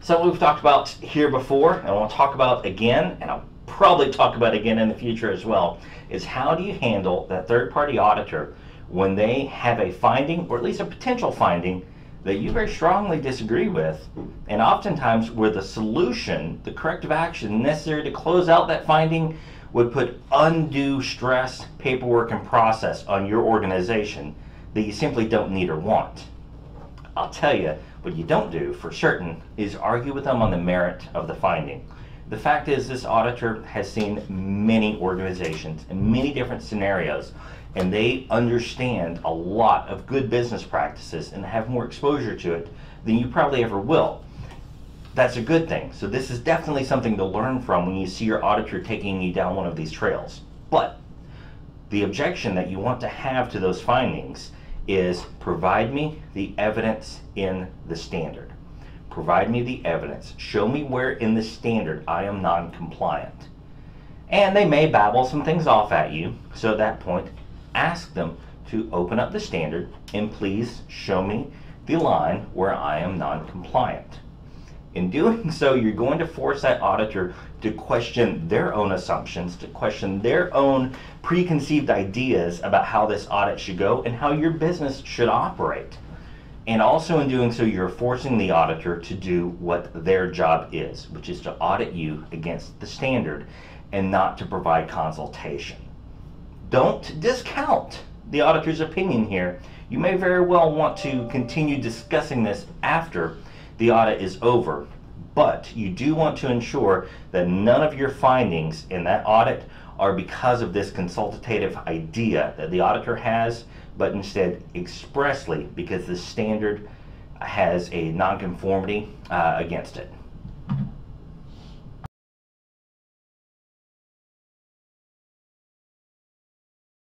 Something we've talked about here before, and I want to talk about again, and I'll probably talk about again in the future as well, is how do you handle that third party auditor when they have a finding, or at least a potential finding, that you very strongly disagree with, and oftentimes where the solution, the corrective action necessary to close out that finding, would put undue stress, paperwork, and process on your organization that you simply don't need or want. I'll tell you, what you don't do for certain is argue with them on the merit of the finding. The fact is, this auditor has seen many organizations in many different scenarios, and they understand a lot of good business practices and have more exposure to it than you probably ever will. That's a good thing. So, this is definitely something to learn from when you see your auditor taking you down one of these trails. But the objection that you want to have to those findings is provide me the evidence in the standard. Provide me the evidence. Show me where in the standard I am non compliant. And they may babble some things off at you, so at that point, ask them to open up the standard and please show me the line where I am non compliant. In doing so, you're going to force that auditor to question their own assumptions, to question their own preconceived ideas about how this audit should go and how your business should operate. And also, in doing so, you're forcing the auditor to do what their job is, which is to audit you against the standard and not to provide consultation. Don't discount the auditor's opinion here. You may very well want to continue discussing this after the audit is over. But you do want to ensure that none of your findings in that audit are because of this consultative idea that the auditor has, but instead expressly because the standard has a nonconformity uh, against it.